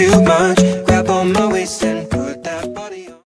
too much. Grab on my waist and